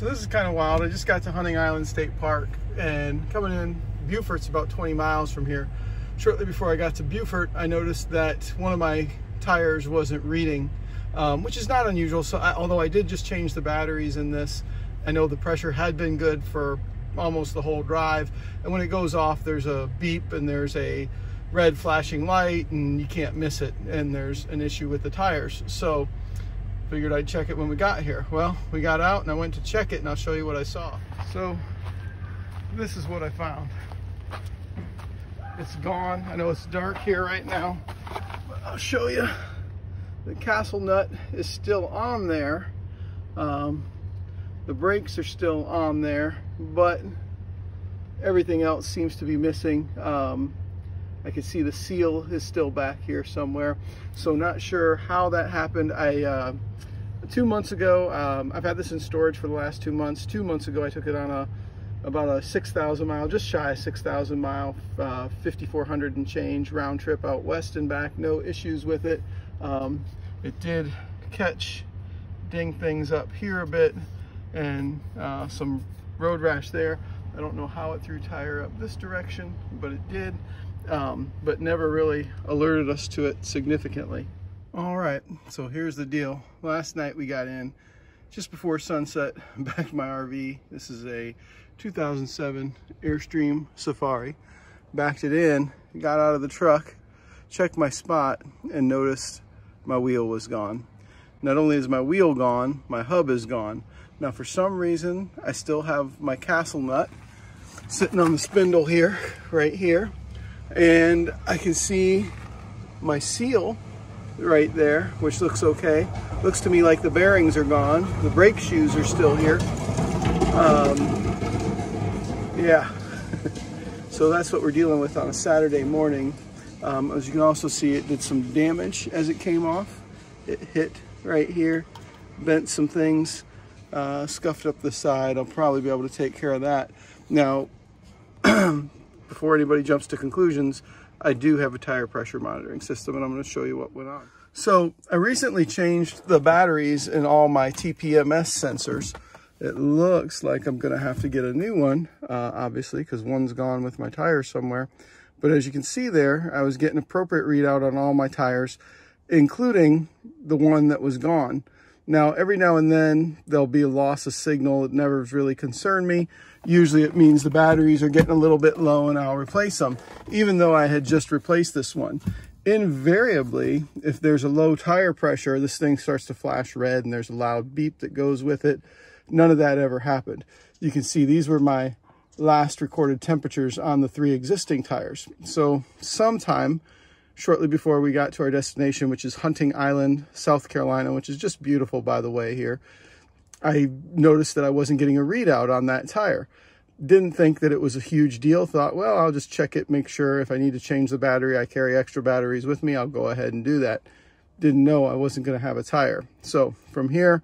So this is kind of wild. I just got to Hunting Island State Park and coming in, Beaufort's about 20 miles from here. Shortly before I got to Beaufort, I noticed that one of my tires wasn't reading, um, which is not unusual. So I, although I did just change the batteries in this, I know the pressure had been good for almost the whole drive. And when it goes off, there's a beep and there's a red flashing light and you can't miss it. And there's an issue with the tires. So figured I'd check it when we got here. Well, we got out and I went to check it and I'll show you what I saw. So this is what I found. It's gone. I know it's dark here right now, but I'll show you. The castle nut is still on there. Um, the brakes are still on there, but everything else seems to be missing. Um, I can see the seal is still back here somewhere. So not sure how that happened. I uh, Two months ago, um, I've had this in storage for the last two months. Two months ago, I took it on a about a 6,000 mile, just shy of 6,000 mile, uh, 5,400 and change round trip out west and back. No issues with it. Um, it did catch, ding things up here a bit and uh, some road rash there. I don't know how it threw tire up this direction, but it did, um, but never really alerted us to it significantly. All right, so here's the deal. Last night we got in just before sunset back to my RV. This is a 2007 Airstream Safari. Backed it in, got out of the truck, checked my spot, and noticed my wheel was gone. Not only is my wheel gone, my hub is gone. Now for some reason, I still have my castle nut sitting on the spindle here, right here. And I can see my seal right there, which looks okay. Looks to me like the bearings are gone. The brake shoes are still here. Um, yeah. so that's what we're dealing with on a Saturday morning. Um, as you can also see, it did some damage as it came off. It hit right here, bent some things uh, scuffed up the side. I'll probably be able to take care of that. Now, before anybody jumps to conclusions, I do have a tire pressure monitoring system and I'm going to show you what went on. So I recently changed the batteries in all my TPMS sensors. It looks like I'm going to have to get a new one, uh, obviously, because one's gone with my tire somewhere. But as you can see there, I was getting appropriate readout on all my tires, including the one that was gone. Now, every now and then, there'll be a loss of signal. It never really concerned me. Usually it means the batteries are getting a little bit low and I'll replace them, even though I had just replaced this one. Invariably, if there's a low tire pressure, this thing starts to flash red and there's a loud beep that goes with it. None of that ever happened. You can see these were my last recorded temperatures on the three existing tires. So sometime shortly before we got to our destination, which is Hunting Island, South Carolina, which is just beautiful, by the way, here. I noticed that I wasn't getting a readout on that tire. Didn't think that it was a huge deal. Thought, well, I'll just check it, make sure if I need to change the battery, I carry extra batteries with me, I'll go ahead and do that. Didn't know I wasn't going to have a tire. So from here,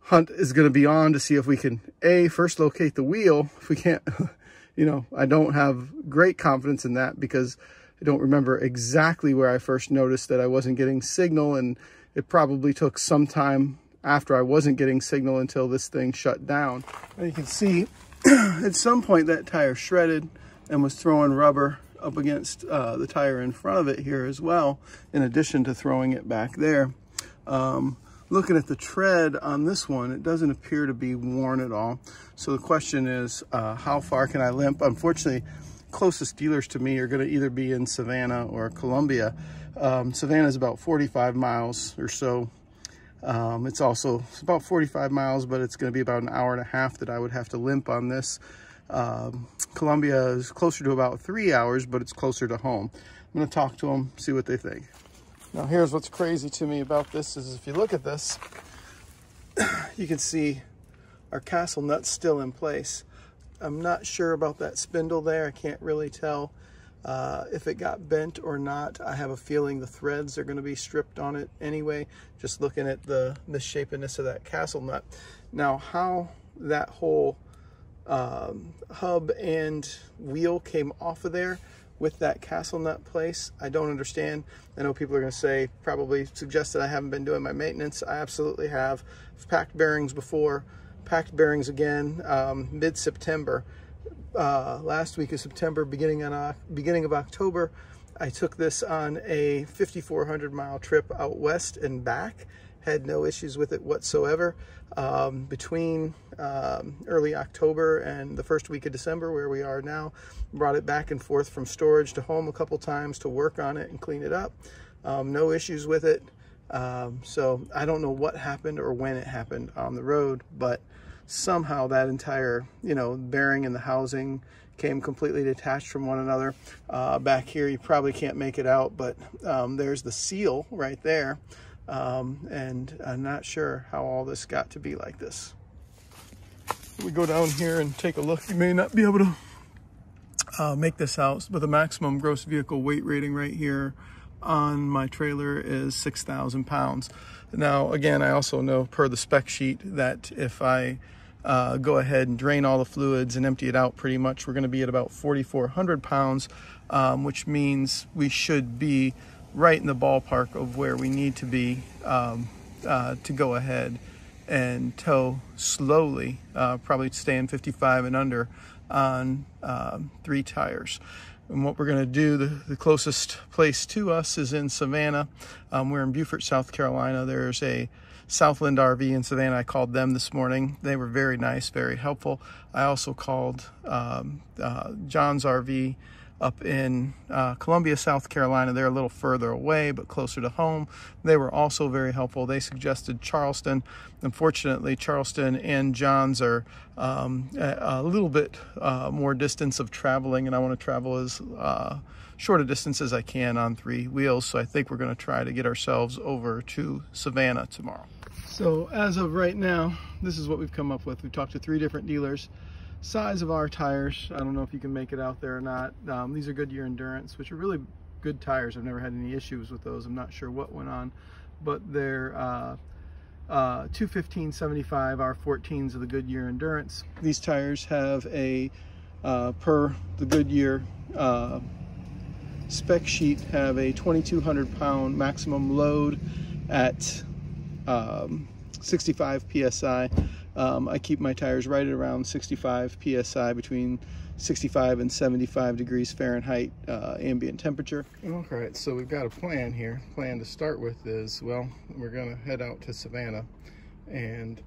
Hunt is going to be on to see if we can, A, first locate the wheel. If we can't, you know, I don't have great confidence in that because I don't remember exactly where I first noticed that I wasn't getting signal and it probably took some time after I wasn't getting signal until this thing shut down. And you can see at some point that tire shredded and was throwing rubber up against uh, the tire in front of it here as well, in addition to throwing it back there. Um, looking at the tread on this one, it doesn't appear to be worn at all. So the question is, uh, how far can I limp? Unfortunately, closest dealers to me are going to either be in Savannah or Columbia. Um, Savannah is about 45 miles or so. Um, it's also it's about 45 miles, but it's going to be about an hour and a half that I would have to limp on this. Um, Columbia is closer to about three hours, but it's closer to home. I'm going to talk to them, see what they think. Now, here's what's crazy to me about this is if you look at this, you can see our castle nut's still in place. I'm not sure about that spindle there. I can't really tell uh, if it got bent or not. I have a feeling the threads are going to be stripped on it anyway, just looking at the misshapenness of that castle nut. Now, how that whole um, hub and wheel came off of there with that castle nut place, I don't understand. I know people are going to say, probably suggest that I haven't been doing my maintenance. I absolutely have. I've packed bearings before packed bearings again um, mid-September. Uh, last week of September, beginning on uh, beginning of October, I took this on a 5,400 mile trip out west and back. Had no issues with it whatsoever. Um, between um, early October and the first week of December, where we are now, brought it back and forth from storage to home a couple times to work on it and clean it up. Um, no issues with it. Um, so I don't know what happened or when it happened on the road, but somehow that entire, you know, bearing and the housing came completely detached from one another. Uh, back here, you probably can't make it out, but um, there's the seal right there. Um, and I'm not sure how all this got to be like this. We go down here and take a look. You may not be able to uh, make this out but the maximum gross vehicle weight rating right here on my trailer is 6,000 pounds. Now, again, I also know per the spec sheet that if I uh, go ahead and drain all the fluids and empty it out pretty much, we're going to be at about 4,400 pounds, um, which means we should be right in the ballpark of where we need to be um, uh, to go ahead and tow slowly, uh, probably staying 55 and under on um, three tires. And what we're going to do, the, the, closest place to us is in Savannah. Um, we're in Beaufort, South Carolina. There's a Southland RV in Savannah. I called them this morning. They were very nice, very helpful. I also called um, uh, John's RV up in uh, Columbia, South Carolina. They're a little further away, but closer to home. They were also very helpful. They suggested Charleston. Unfortunately, Charleston and Johns are um, a, a, little bit uh, more distance of traveling, and I want to travel as uh, short a distance as I can on three wheels. So I think we're going to try to get ourselves over to Savannah tomorrow. So as of right now, this is what we've come up with. We've talked to three different dealers size of our tires. I don't know if you can make it out there or not. Um, these are Goodyear Endurance, which are really good tires. I've never had any issues with those. I'm not sure what went on, but they're uh, uh, 215-75 R14s of the Goodyear Endurance. These tires have a, uh, per the Goodyear uh, spec sheet, have a 2,200 pound maximum load at um, 65 PSI. Um, I keep my tires right at around 65 psi between 65 and 75 degrees Fahrenheit uh, ambient temperature. All right, so we've got a plan here. Plan to start with is, well, we're gonna head out to Savannah and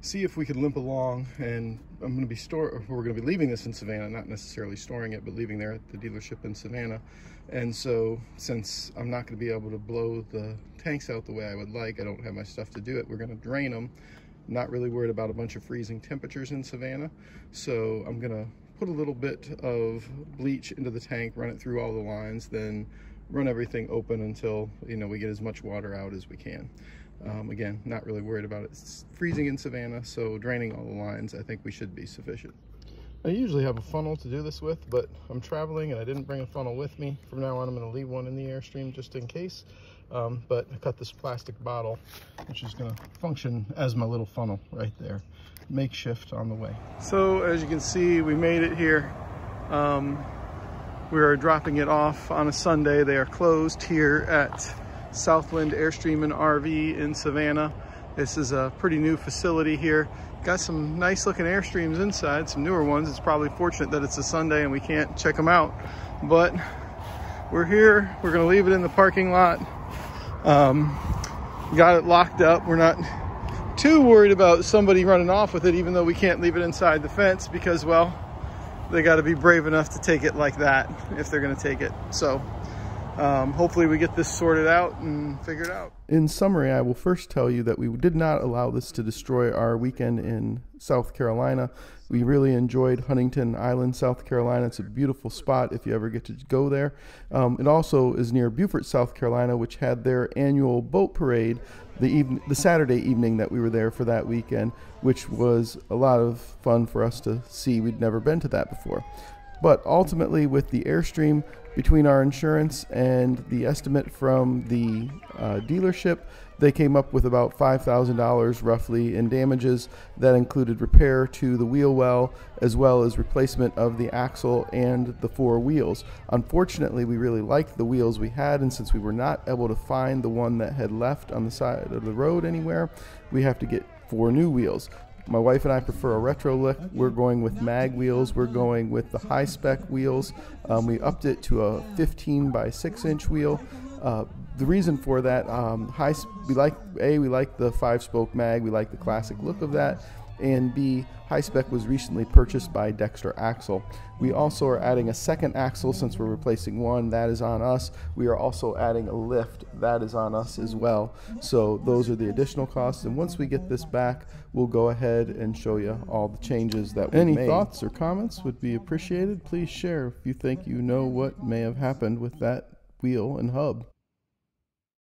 see if we could limp along and I'm gonna be store we're gonna be leaving this in Savannah, not necessarily storing it, but leaving there at the dealership in Savannah. And so since I'm not gonna be able to blow the tanks out the way I would like, I don't have my stuff to do it, we're gonna drain them not really worried about a bunch of freezing temperatures in Savannah. So I'm gonna put a little bit of bleach into the tank, run it through all the lines, then run everything open until you know we get as much water out as we can. Um, again, not really worried about it. It's freezing in Savannah, so draining all the lines, I think we should be sufficient. I usually have a funnel to do this with, but I'm traveling and I didn't bring a funnel with me. From now on, I'm gonna leave one in the Airstream just in case. Um, but I cut this plastic bottle, which is gonna function as my little funnel right there. Makeshift on the way. So as you can see, we made it here. Um, we are dropping it off on a Sunday. They are closed here at Southland Airstream and RV in Savannah. This is a pretty new facility here. Got some nice looking Airstreams inside, some newer ones. It's probably fortunate that it's a Sunday and we can't check them out. But we're here, we're gonna leave it in the parking lot. Um, got it locked up. We're not too worried about somebody running off with it, even though we can't leave it inside the fence because, well, they got to be brave enough to take it like that if they're to take it. So um, hopefully we get this sorted out and figured out. In summary, I will first tell you that we did not allow this to destroy our weekend in South Carolina. We really enjoyed Huntington Island, South Carolina. It's a beautiful spot if you ever get to go there. Um, it also is near Beaufort, South Carolina, which had their annual boat parade the, even, the Saturday evening that we were there for that weekend, which was a lot of fun for us to see. We'd never been to that before. But ultimately, with the Airstream, between our insurance and the estimate from the uh, dealership, they came up with about $5,000 roughly in damages. That included repair to the wheel well, as well as replacement of the axle and the four wheels. Unfortunately, we really liked the wheels we had, and since we were not able to find the one that had left on the side of the road anywhere, we have to get four new wheels. My wife and I prefer a retro look. We're going with mag wheels. We're going with the high spec wheels. Um, we upped it to a 15 by 6 inch wheel. Uh, the reason for that, um, high, we like a we like the five spoke mag. We like the classic look of that and B, High Spec was recently purchased by Dexter Axle. We also are adding a second axle since we're replacing one, that is on us. We are also adding a lift, that is on us as well. So those are the additional costs, and once we get this back, we'll go ahead and show you all the changes that we Any made. thoughts or comments would be appreciated. Please share if you think you know what may have happened with that wheel and hub.